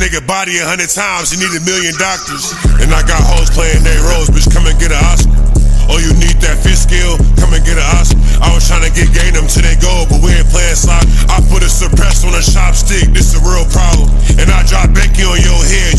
nigga body a hundred times, you need a million doctors. And I got hoes playing their roles, bitch, come and get an Oscar. Oh, you need that fish skill? Come and get an Oscar. I was trying to get them to they goal, but we ain't playing slot. I put a suppress on a chopstick, this a real problem. And I drop Becky on your head.